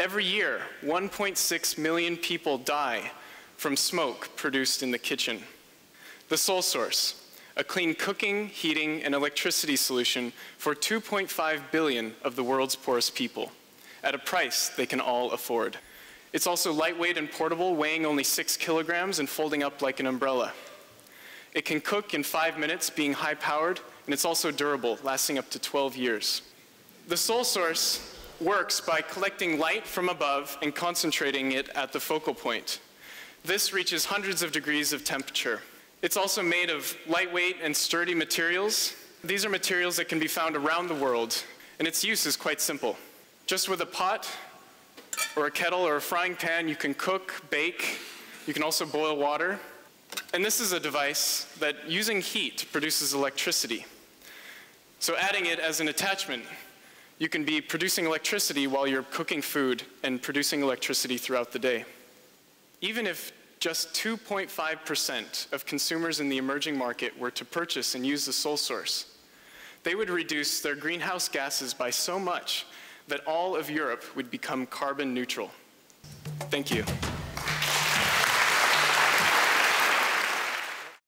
Every year, 1.6 million people die from smoke produced in the kitchen. The SolSource, a clean cooking, heating, and electricity solution for 2.5 billion of the world's poorest people at a price they can all afford. It's also lightweight and portable, weighing only six kilograms and folding up like an umbrella. It can cook in five minutes, being high powered, and it's also durable, lasting up to 12 years. The SolSource works by collecting light from above and concentrating it at the focal point. This reaches hundreds of degrees of temperature. It's also made of lightweight and sturdy materials. These are materials that can be found around the world, and its use is quite simple. Just with a pot, or a kettle, or a frying pan, you can cook, bake, you can also boil water. And this is a device that, using heat, produces electricity. So adding it as an attachment, you can be producing electricity while you're cooking food and producing electricity throughout the day. Even if just 2.5% of consumers in the emerging market were to purchase and use the SolSource, they would reduce their greenhouse gases by so much that all of Europe would become carbon neutral. Thank you.